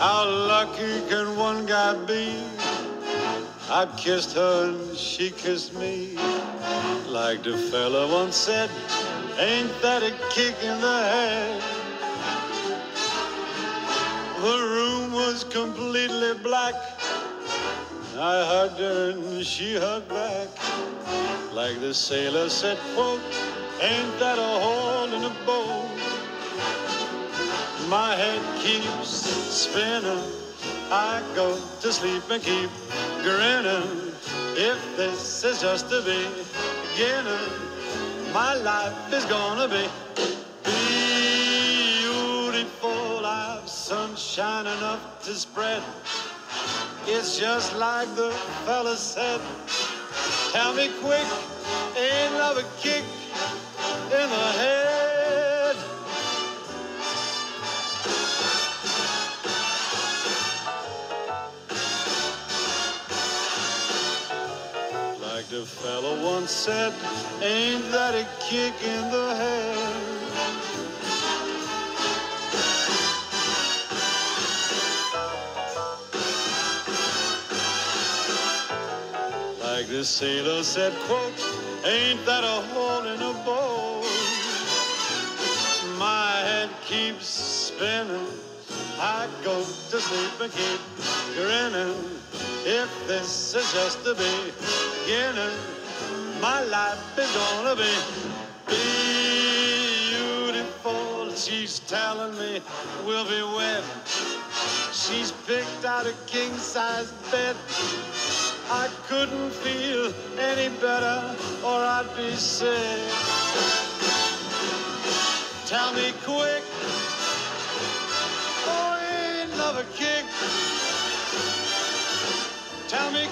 lucky can one guy be? I kissed her and she kissed me. Like the fella once said, ain't that a kick in the head? The room was completely black. I hugged her and she hugged back. Like the sailor said, quote, ain't that a hole in the boat? My head keeps spinning. I go to sleep and keep grinning. If this is just the beginning, my life is gonna be beautiful. I've sunshine enough to spread. It's just like the fella said. Tell me quick, ain't love a kick fella once said, ain't that a kick in the head? Like the sailor said, quote, ain't that a hole in a boat? My head keeps spinning. I go to sleep and keep grinning. If this is just the beginning, my life is gonna be beautiful. She's telling me we'll be wed. She's picked out a king size bed. I couldn't feel any better or I'd be sick. Tell me quick, oh, ain't love a kick? Tell me